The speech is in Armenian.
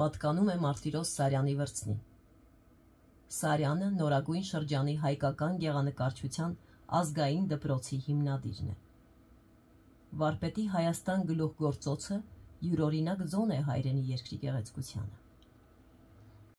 պատկանում է Մարտիրոս Սարյանի վրձնին։ Սարյանը նորագույն շրջանի հայկական գեղանկարչության ազգային դպրոցի հիմնադիրն է։ Վարպետի Հայաստան գլուխգործոցը յուրօրինակ զոն է հայրենի երկրի գեղեցկությանը։